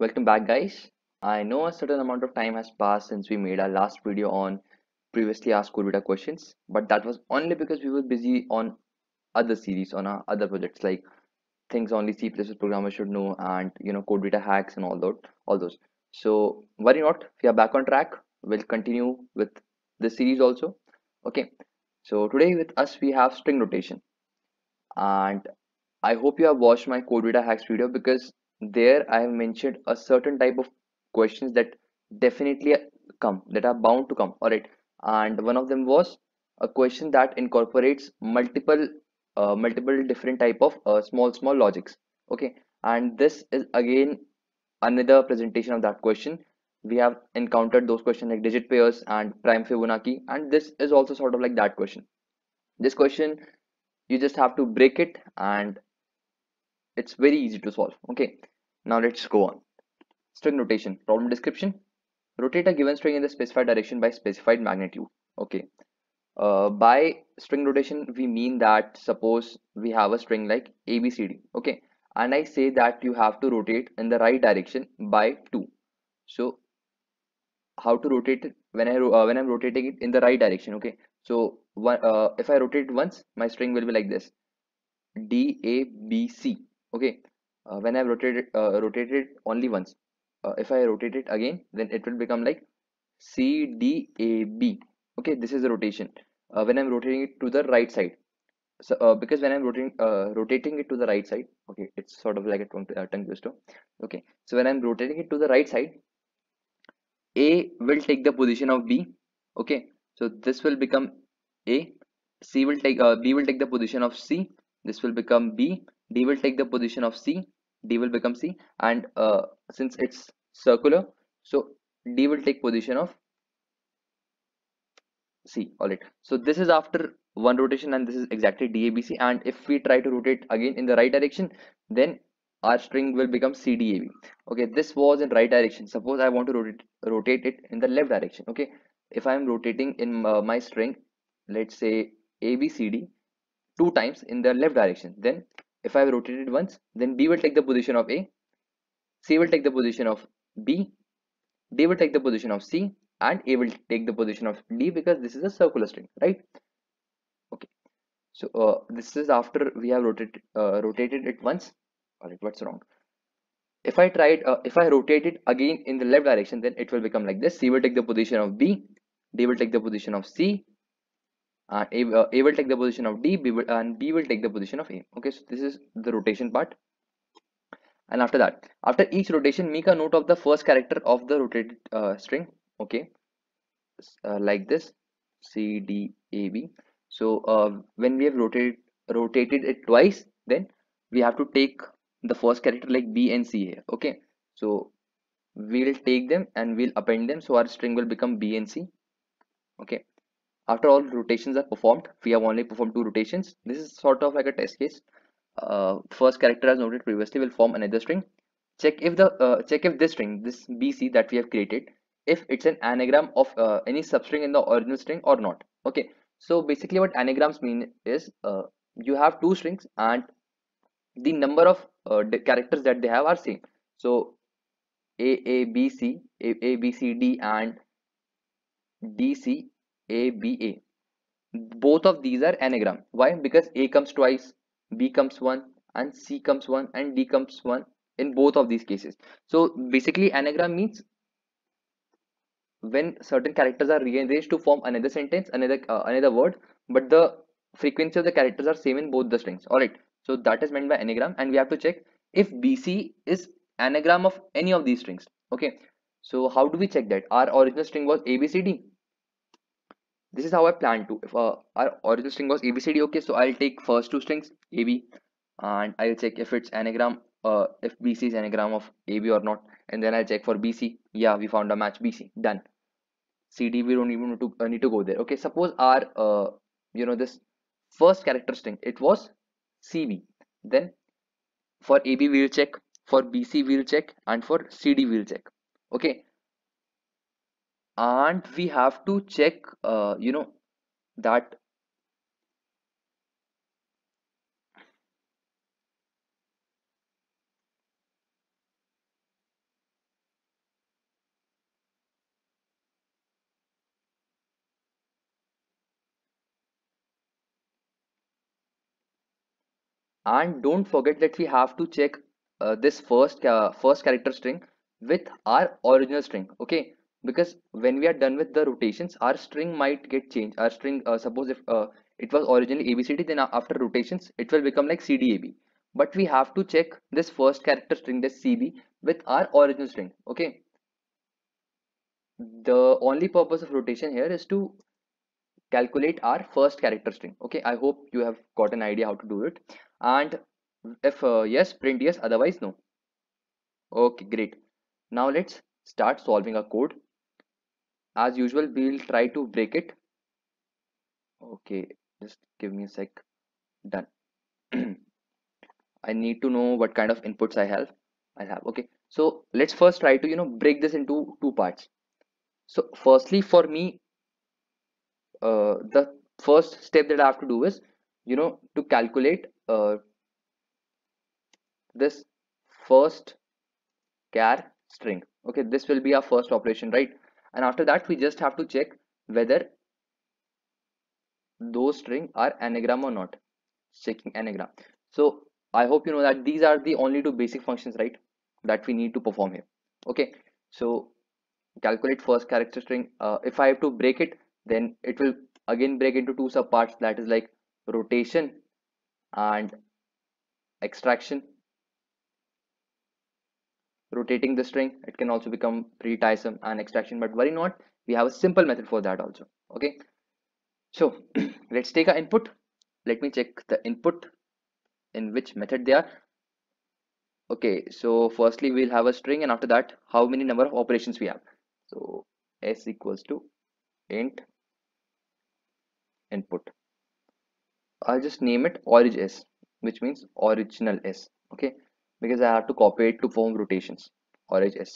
Welcome back, guys. I know a certain amount of time has passed since we made our last video on previously asked CodeVita questions, but that was only because we were busy on other series, on our other projects like things only C++ programmers should know and you know CodeVita hacks and all those. All those. So worry not, we are back on track. We'll continue with this series also. Okay. So today with us we have string rotation, and I hope you have watched my CodeVita hacks video because there I have mentioned a certain type of questions that definitely come that are bound to come all right and one of them was a question that incorporates multiple uh, multiple different type of uh, small small logics okay? And this is again another presentation of that question. We have encountered those questions like digit pairs and prime fibonacci and this is also sort of like that question. This question you just have to break it and it's very easy to solve okay now let's go on. String rotation. problem description. Rotate a given string in the specified direction by specified magnitude okay? Uh, by string rotation we mean that suppose we have a string like abcd okay? And i say that you have to rotate in the right direction by 2 so how to rotate it? When i uh, when i'm rotating it in the right direction okay? So uh, if i rotate once my string will be like this. D a b c okay uh, when I've rotated uh, rotated only once. Uh, if I rotate it again then it will become like C D A B. Okay this is the rotation. Uh, when I'm rotating it to the right side. So uh, because when I'm rotating uh, rotating it to the right side okay it's sort of like a tongue, tongue twister. Okay so when I'm rotating it to the right side A will take the position of B. Okay so this will become A. C will take B will take the position of C. This will become B. D will take the position of C, D will become C. And uh, since it's circular so D will take position of C alright so this is after one rotation and this is exactly DABC and if we try to rotate again in the right direction then our string will become CDAB okay this was in right direction. Suppose I want to rotate rotate it in the left direction. Okay if I am rotating in uh, my string let's say ABCD two times in the left direction then if I rotate it once then B will take the position of A C will take the position of B D will take the position of C and A will take the position of D because this is a circular string right? Okay. So uh, this is after we have rotated uh, rotated it once. All right what's wrong? If I try it uh, if I rotate it again in the left direction then it will become like this. C will take the position of B D will take the position of C and A, uh, A will take the position of D B will, and B will take the position of A. Okay so this is the rotation part. And after that after each rotation make a note of the first character of the rotated uh, string. Okay uh, like this C D A B. So uh, when we have rotated rotated it twice then we have to take the first character like B and C here. Okay so we'll take them and we'll append them so our string will become B and C. Okay after all rotations are performed we have only performed two rotations. This is sort of like a test case. Uh, first character as noted previously will form another string. Check if the uh, check if this string this bc that we have created if it's an anagram of uh, any substring in the original string or not. Okay. So basically what anagrams mean is uh, you have two strings and the number of uh, characters that they have are same. So a a b c a, a b c d and d c a B A. Both of these are anagram. Why? Because A comes twice, B comes one, and C comes one, and D comes one in both of these cases. So basically, anagram means when certain characters are rearranged to form another sentence, another uh, another word, but the frequency of the characters are same in both the strings. All right. So that is meant by anagram, and we have to check if BC is anagram of any of these strings. Okay. So how do we check that? Our original string was ABCD this is how I plan to. If uh, our original string was abcd okay so I'll take first two strings ab and I'll check if it's anagram uh, if bc is anagram of ab or not and then I'll check for bc yeah we found a match bc done. Cd we don't even need to, uh, need to go there. Okay suppose our uh, you know this first character string it was cb then for ab we'll check. For bc we'll check. And for cd we'll check. Okay and we have to check uh, you know that and don't forget that we have to check uh, this first uh, first character string with our original string okay? Because when we are done with the rotations our string might get changed. Our string uh, suppose if uh, it was originally abcd then after rotations it will become like cdab but we have to check this first character string this cb with our original string okay? The only purpose of rotation here is to calculate our first character string okay? I hope you have got an idea how to do it. And if uh, yes print yes otherwise no. Okay great. Now let's start solving a code as usual we'll try to break it. Okay just give me a sec. Done. I need to know what kind of inputs i have. I have okay. So let's first try to you know break this into two parts. So firstly for me uh, the first step that i have to do is you know to calculate uh, this first char string. Okay this will be our first operation right and after that we just have to check whether those string are anagram or not. Checking anagram. So i hope you know that these are the only two basic functions right that we need to perform here. Okay. So calculate first character string. Uh, if i have to break it then it will again break into two subparts. That is like rotation and extraction rotating the string it can also become pretty tiresome and extraction but worry not we have a simple method for that also okay? So let's take our input. Let me check the input in which method they are. Okay so firstly we'll have a string and after that how many number of operations we have? So s equals to int input. I'll just name it orig s which means original s okay because I have to copy it to form rotations or HS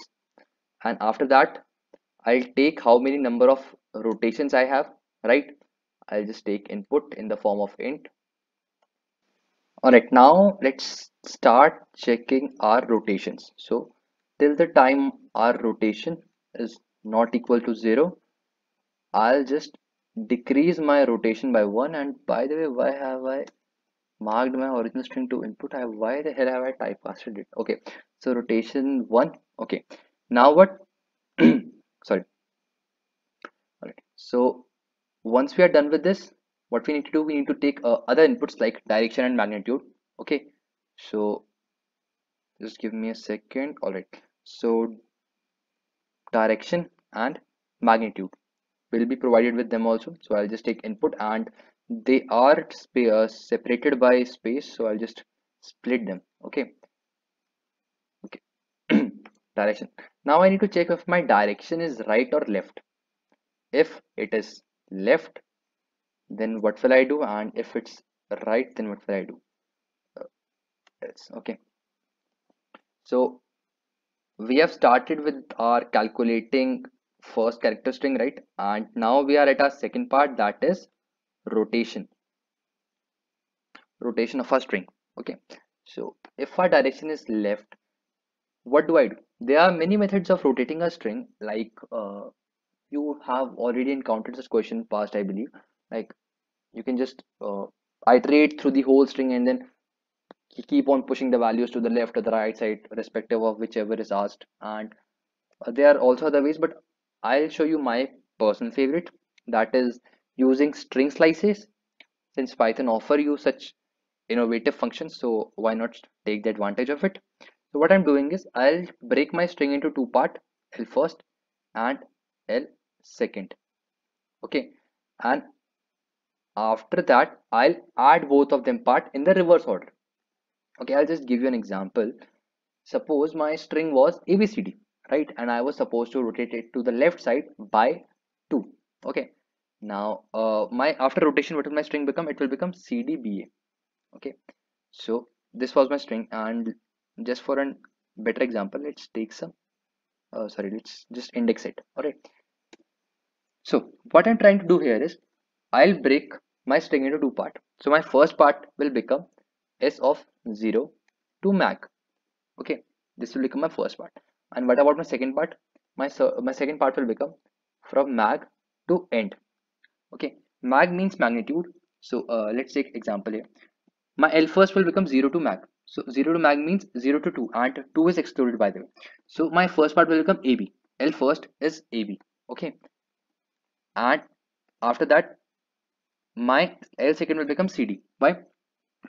and after that I'll take how many number of rotations I have right? I'll just take input in the form of int. Alright now let's start checking our rotations. So till the time our rotation is not equal to 0 I'll just decrease my rotation by 1 and by the way why have I marked my original string to input I why the hell have I typecasted it? Okay so rotation 1 okay. Now what sorry. All right so once we are done with this what we need to do we need to take uh, other inputs like direction and magnitude okay. So just give me a second all right so direction and magnitude will be provided with them also. So i'll just take input and they are uh, separated by space so I'll just split them okay? Okay. Direction. Now I need to check if my direction is right or left. If it is left then what will I do? And if it's right then what will I do? Uh, it's okay. So we have started with our calculating first character string right? And now we are at our second part that is rotation. Rotation of a string. Okay. So if our direction is left what do i do? There are many methods of rotating a string like uh, you have already encountered this question past i believe. Like you can just uh, iterate through the whole string and then keep on pushing the values to the left or the right side respective of whichever is asked. And uh, there are also other ways but i'll show you my personal favorite. That is using string slices. Since python offer you such innovative functions so why not take the advantage of it? So what i'm doing is i'll break my string into two part l first and l second. Okay. And after that i'll add both of them part in the reverse order. Okay i'll just give you an example. Suppose my string was abcd right? And i was supposed to rotate it to the left side by 2 okay now uh, my after rotation what will my string become? It will become cdba okay? So this was my string and just for a better example let's take some uh, sorry let's just index it. All right? So what i'm trying to do here is i'll break my string into two part. So my first part will become s of 0 to mag okay? This will become my first part. And what about my second part? My my second part will become from mag to end okay mag means magnitude so uh, let's take example here my L first will become 0 to mag. So 0 to mag means 0 to 2 and 2 is excluded by the way. So my first part will become AB. L first is AB. Okay. And after that my L second will become CD. Why?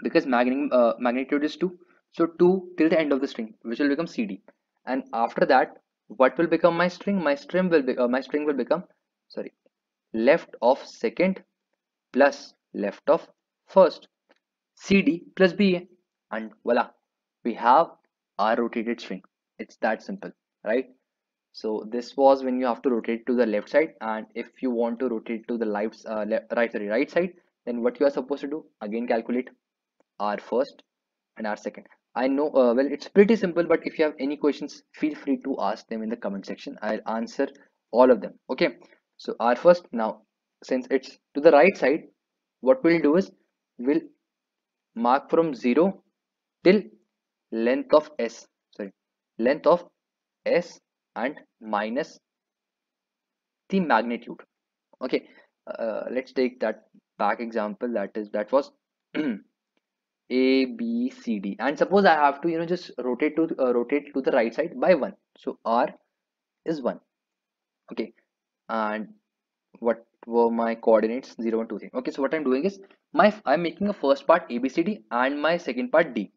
Because magnitude, uh, magnitude is 2. So 2 till the end of the string which will become CD. And after that what will become my string? My string will be uh, my string will become sorry left of second plus left of first. CD plus BA and voila we have our rotated string it's that simple right? So this was when you have to rotate to the left side. And if you want to rotate to the left uh, left, right sorry right side then what you are supposed to do? Again calculate r first and r second. I know uh, well it's pretty simple but if you have any questions feel free to ask them in the comment section. I'll answer all of them okay so r first now since it's to the right side what we'll do is we'll mark from 0 till length of s sorry length of s and minus the magnitude. Okay uh, let's take that back example that is that was a b c d. And suppose i have to you know just rotate to uh, rotate to the right side by one. So r is one. Okay and what were my coordinates 0 1 2 3 okay so what i'm doing is my i'm making a first part abcd and my second part d.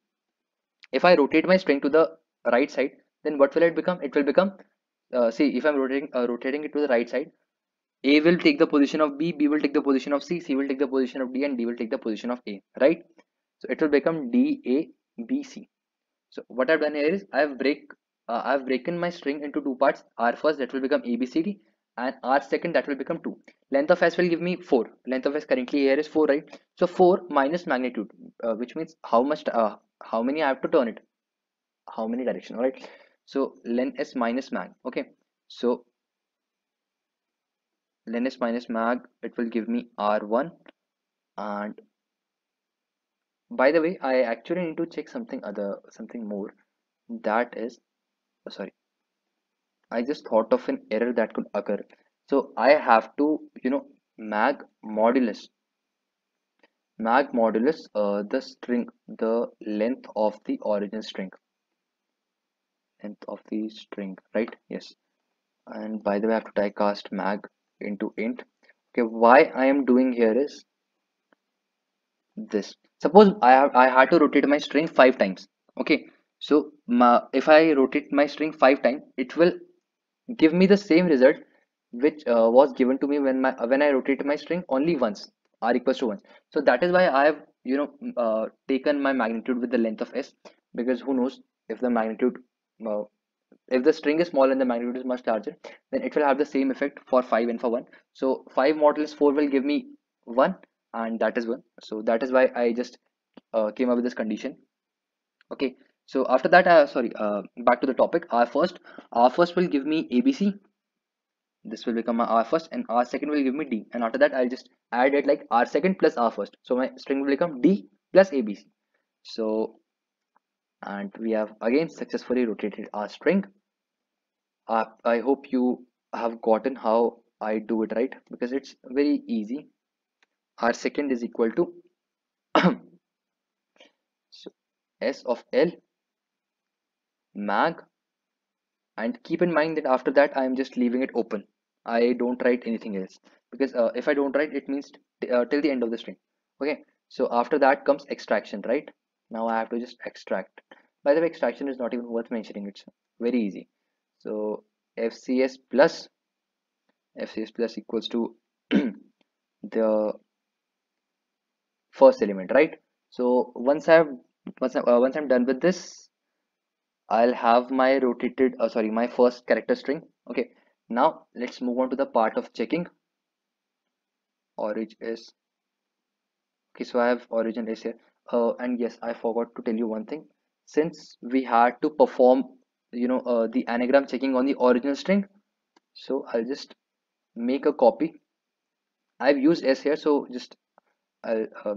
If i rotate my string to the right side then what will it become? It will become uh, see if i'm rotating uh, rotating it to the right side a will take the position of b b will take the position of c c will take the position of d and d will take the position of a right? So it will become d a b c. So what i've done here is i've break uh, i've broken my string into two parts. R first that will become a b c d and r second that will become 2 length of s will give me 4 length of s currently here is 4 right? So 4 minus magnitude uh, which means how much uh, how many i have to turn it? How many direction all right? So length s minus mag okay? So length s minus mag it will give me r1 and by the way i actually need to check something other something more. That is oh, sorry I just thought of an error that could occur. So I have to, you know, mag modulus. Mag modulus uh, the string, the length of the origin string. Length of the string, right? Yes. And by the way, I have to cast mag into int. Okay, why I am doing here is this. Suppose I have I had to rotate my string five times. Okay, so my, if I rotate my string five times, it will give me the same result which uh, was given to me when my when I rotated my string only once r equals to 1 so that is why I have you know uh, taken my magnitude with the length of s because who knows if the magnitude uh, if the string is small and the magnitude is much larger then it will have the same effect for 5 and for 1 so 5 modulus 4 will give me 1 and that is 1 so that is why I just uh, came up with this condition. Okay so after that uh, sorry uh, back to the topic. R first r first will give me abc this will become my r first and r second will give me d. And after that i'll just add it like r second plus r first. So my string will become d plus abc so and we have again successfully rotated our string. Uh, i hope you have gotten how i do it right? Because it's very easy. R second is equal to so s of l mag and keep in mind that after that I am just leaving it open. I don't write anything else. Because uh, if I don't write it means uh, till the end of the string. Okay? So after that comes extraction right? Now I have to just extract. By the way extraction is not even worth mentioning. It's very easy. So FCS plus FCS plus equals to the first element right? So once I have once, I, uh, once I'm done with this I'll have my rotated uh, sorry my first character string. Okay now let's move on to the part of checking. Origin is okay so I have origin is here. Uh, and yes I forgot to tell you one thing. Since we had to perform you know uh, the anagram checking on the original string so I'll just make a copy. I've used s here so just I'll uh,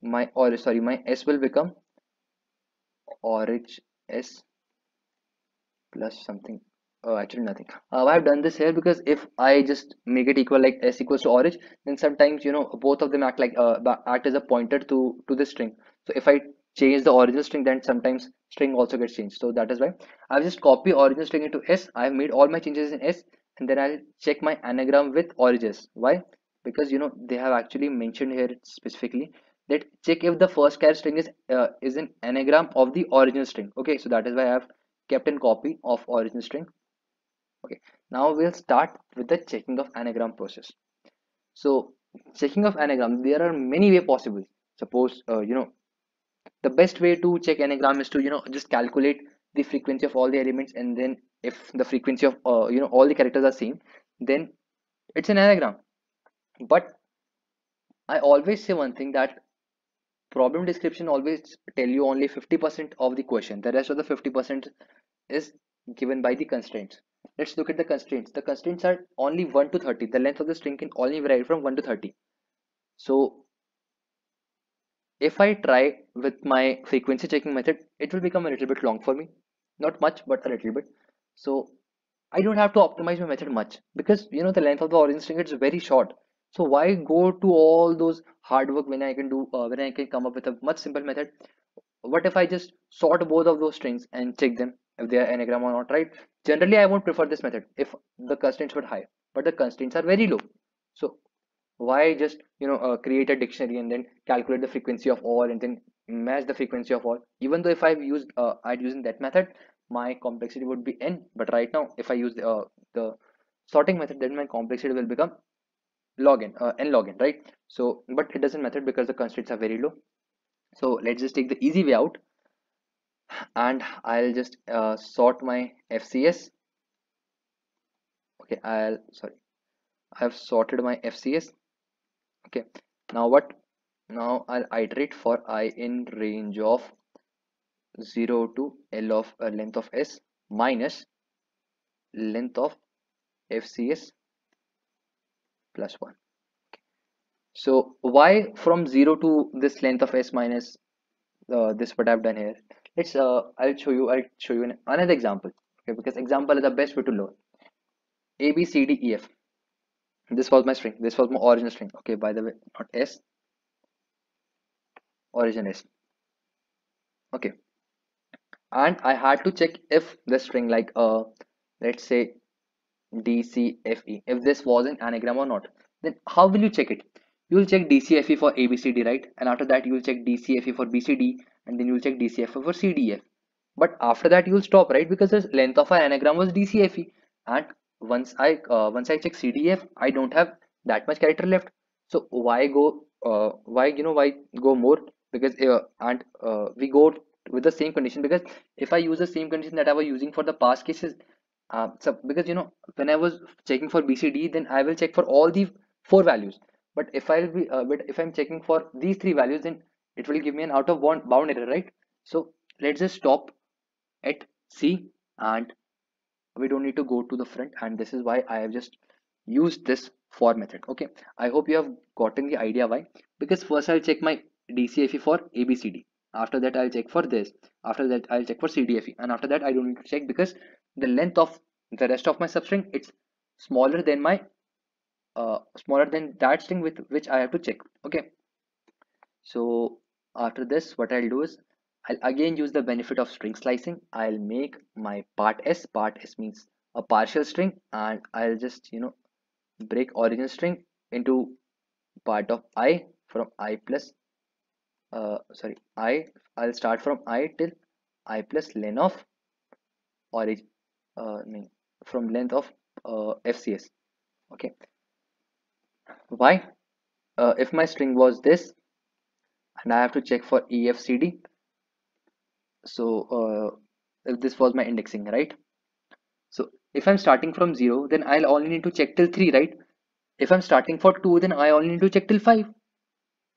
my or sorry my s will become origin s plus something. Oh actually nothing. Uh, I've done this here because if I just make it equal like s equals to orange then sometimes you know both of them act like uh, act as a pointer to to the string. So if I change the original string then sometimes string also gets changed. So that is why I've just copy original string into s. I've made all my changes in s and then I'll check my anagram with origins why? Because you know they have actually mentioned here specifically that check if the first character string is uh, is an anagram of the original string. Okay so that is why I have kept in copy of original string. Okay now we'll start with the checking of anagram process. So checking of anagram there are many way possible. Suppose uh, you know the best way to check anagram is to you know just calculate the frequency of all the elements and then if the frequency of uh, you know all the characters are same then it's an anagram. But i always say one thing that problem description always tell you only 50% of the question. The rest of the 50% is given by the constraints. Let's look at the constraints. The constraints are only 1 to 30 the length of the string can only vary from 1 to 30 so if I try with my frequency checking method it will become a little bit long for me. Not much but a little bit. So I don't have to optimize my method much because you know the length of the origin string is very short so why go to all those hard work when I can do uh, when I can come up with a much simple method? What if I just sort both of those strings and check them if they are anagram or not right? Generally I won't prefer this method if the constraints were high but the constraints are very low. So why just you know uh, create a dictionary and then calculate the frequency of all and then match the frequency of all? Even though if I've used uh, I'd using that method my complexity would be n. But right now if I use uh, the sorting method then my complexity will become log n uh, n log n right? So but it doesn't matter because the constraints are very low. So let's just take the easy way out. And I'll just uh, sort my FCS okay I'll sorry. I've sorted my FCS okay now what? Now I'll iterate for i in range of 0 to L of uh, length of S minus length of FCS plus 1 so why from 0 to this length of S minus uh, this what I've done here? Let's uh, I'll show you I'll show you another example okay? Because example is the best way to learn. A B C D E F. This was my string. This was my original string okay? By the way not S. Origin S. Okay. And I had to check if the string like uh let's say DCFE if this was an anagram or not then how will you check it? You will check DCFE for ABCD right? And after that you will check DCFE for BCD and then you will check DCFE for CDF but after that you will stop right? Because the length of our anagram was DCFE and once I uh, once I check CDF I don't have that much character left. So why go uh, why you know why go more? Because uh, and uh, we go with the same condition. Because if I use the same condition that I was using for the past cases uh, so because you know when I was checking for BCD then I will check for all the four values. But if I'll be uh, but if I'm checking for these three values then it will give me an out of bound, error right? So let's just stop at C and we don't need to go to the front. And this is why I have just used this for method. Okay. I hope you have gotten the idea why. Because first I'll check my DCFE for ABCD after that I'll check for this. After that I'll check for CDFE and after that I don't need to check because the length of the rest of my substring it's smaller than my uh, smaller than that string with which I have to check. Okay. So after this what I'll do is I'll again use the benefit of string slicing. I'll make my part s. Part s means a partial string and I'll just you know break origin string into part of i from i plus uh, sorry i i'll start from i till i plus len of origin from length of uh, fcs okay. Why? Uh, if my string was this and i have to check for efcd so uh, if this was my indexing right? So if i'm starting from 0 then i'll only need to check till 3 right? If i'm starting for 2 then i only need to check till 5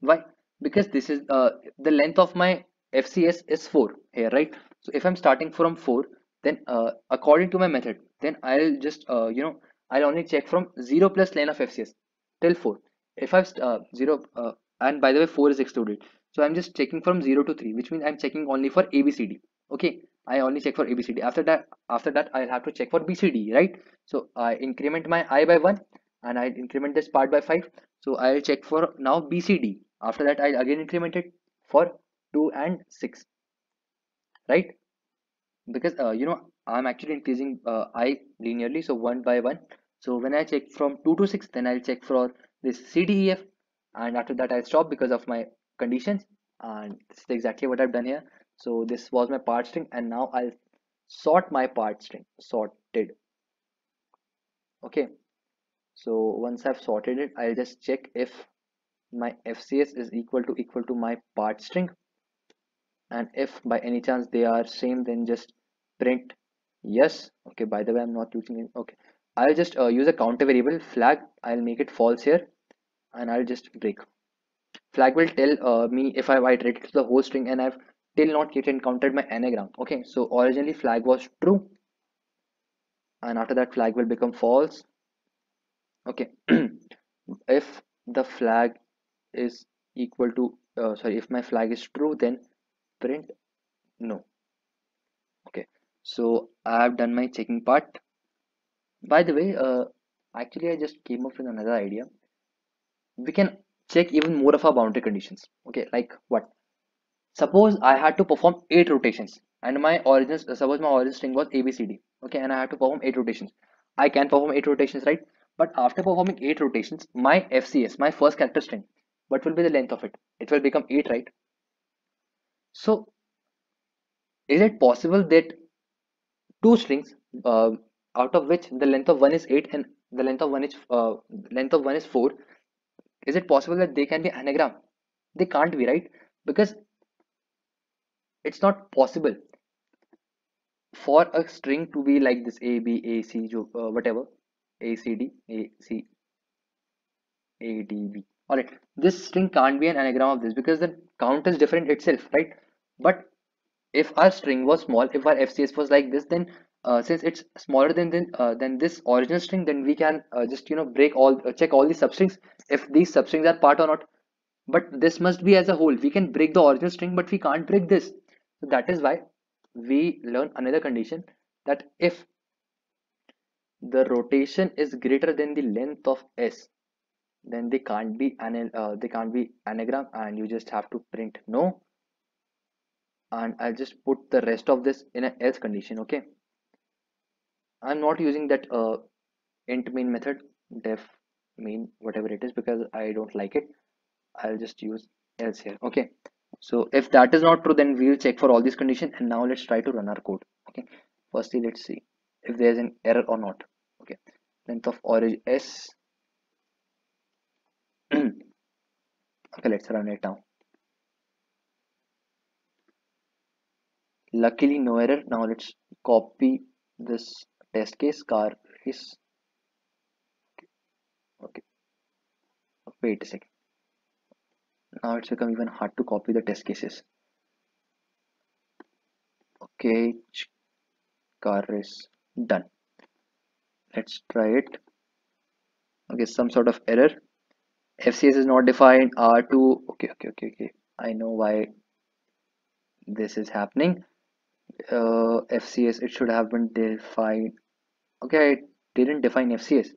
why? Because this is uh, the length of my FCS is 4 here right? So if I'm starting from 4 then uh, according to my method then I'll just uh, you know I'll only check from 0 plus len of FCS till 4 if I've uh, 0 uh, and by the way 4 is excluded so I'm just checking from 0 to 3 which means I'm checking only for ABCD okay I only check for ABCD. After that, after that, I'll have to check for BCD, right? So I increment my I by one and I increment this part by five. So I'll check for now BCD. After that, I'll again increment it for two and six, right? Because uh, you know I'm actually increasing uh, I linearly, so one by one. So when I check from two to six, then I'll check for this CDEF, and after that I'll stop because of my conditions. And this is exactly what I've done here. So this was my part string and now I'll sort my part string sorted. Okay. So once I've sorted it I'll just check if my FCS is equal to equal to my part string. And if by any chance they are same then just print. Yes. Okay by the way I'm not using it. Okay. I'll just uh, use a counter variable flag. I'll make it false here and I'll just break. Flag will tell uh, me if I've iterated to the whole string and I've till not yet encountered my anagram. Okay so originally flag was true and after that flag will become false. Okay if the flag is equal to uh, sorry if my flag is true then print no so i have done my checking part. By the way uh, actually i just came up with another idea. We can check even more of our boundary conditions. Okay like what? Suppose I had to perform 8 rotations and my origin suppose my origin string was ABCD okay and I had to perform 8 rotations. I can perform 8 rotations right? But after performing 8 rotations my FCS my first character string what will be the length of it? It will become 8 right? So is it possible that two strings uh, out of which the length of one is 8 and the length of one is uh, length of one is 4 is it possible that they can be anagram? They can't be right? Because it's not possible for a string to be like this a b a c uh, whatever a c d a c a d b. All right. This string can't be an anagram of this because the count is different itself right? But if our string was small if our fcs was like this then uh, since it's smaller than than, uh, than this original string then we can uh, just you know break all uh, check all these substrings if these substrings are part or not. But this must be as a whole. We can break the original string but we can't break this. So that is why we learn another condition that if the rotation is greater than the length of s then they can't be an uh, they can't be anagram and you just have to print. No and I'll just put the rest of this in an else condition okay? I'm not using that uh, int main method def main whatever it is because I don't like it. I'll just use else here okay? So if that is not true then we'll check for all these conditions and now let's try to run our code okay? Firstly let's see if there's an error or not okay? Length of origin s. Okay let's run it now luckily no error. Now let's copy this test case. Car is okay. Wait a second. Now it's become even hard to copy the test cases. Okay car is done. Let's try it. Okay some sort of error. Fcs is not defined. R2 okay okay okay okay. I know why this is happening uh, fcs it should have been defined. Okay i didn't define fcs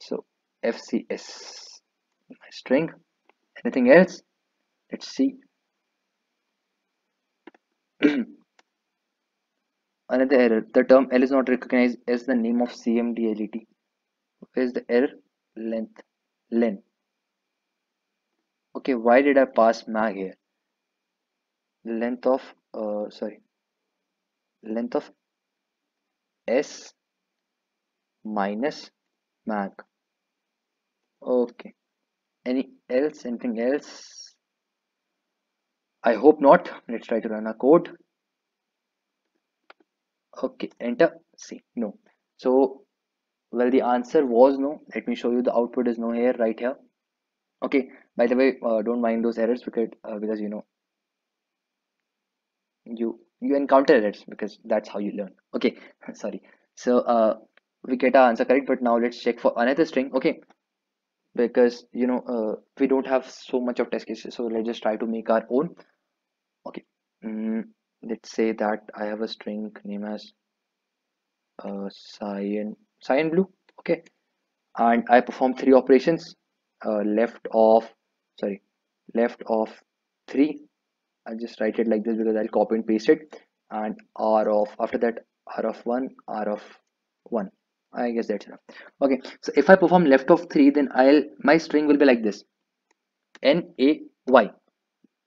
so fcs my string. Anything else? Let's see. Another error. The term L is not recognized as the name of where is the error? Length. Len. Okay why did I pass mag here? Length of uh, sorry length of S minus mag. Okay. Any else? Anything else? I hope not. Let's try to run a code. Okay enter. See no. So well the answer was no. Let me show you. The output is no here right here. Okay by the way uh, don't mind those errors because uh, because you know you you encounter errors because that's how you learn. Okay sorry. So uh we get our answer correct but now let's check for another string. Okay because you know uh, we don't have so much of test cases so let's just try to make our own. Okay mm, let's say that I have a string name as uh, cyan cyan blue. Okay and I perform three operations uh, left of sorry left of 3 I'll just write it like this because I'll copy and paste it. And r of after that r of 1 r of 1 I guess that's enough. Okay so if I perform left of 3 then I'll my string will be like this. N a y.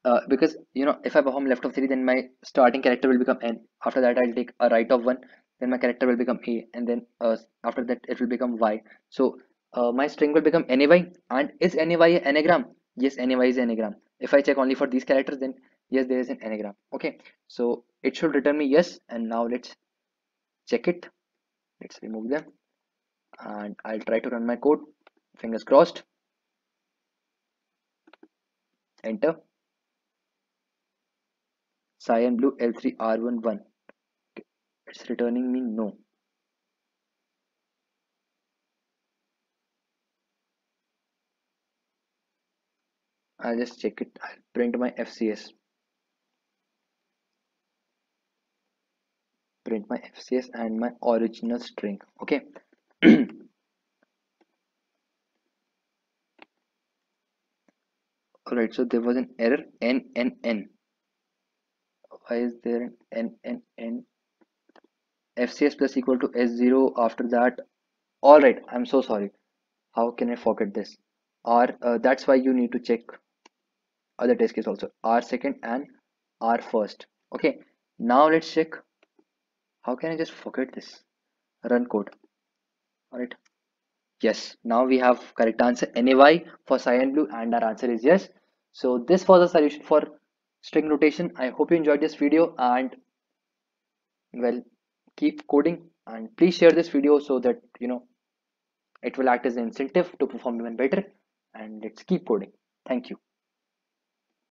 Uh, because you know if I perform left of 3 then my starting character will become n. After that I'll take a right of 1 then my character will become a and then uh, after that it will become y. So uh, my string will become any and is any an anagram? Yes any is an anagram. If I check only for these characters then yes there is an anagram okay so it should return me yes and now let's check it. Let's remove them and I'll try to run my code. Fingers crossed. Enter. Cyan blue L3 R11 it's returning me no. I'll just check it. I'll print my FCS print my FCS and my original string. Okay. Alright so there was an error n n n. Why is there an n n n? Fcs plus equal to s0 after that. Alright i'm so sorry. How can i forget this? R uh, that's why you need to check other test case also. R second and r first. Okay. Now let's check how can I just forget this? Run code. All right yes. Now we have correct answer. NAY for cyan blue and our answer is yes. So this was a solution for string rotation I hope you enjoyed this video and well keep coding and please share this video so that you know it will act as an incentive to perform even better. And let's keep coding. Thank you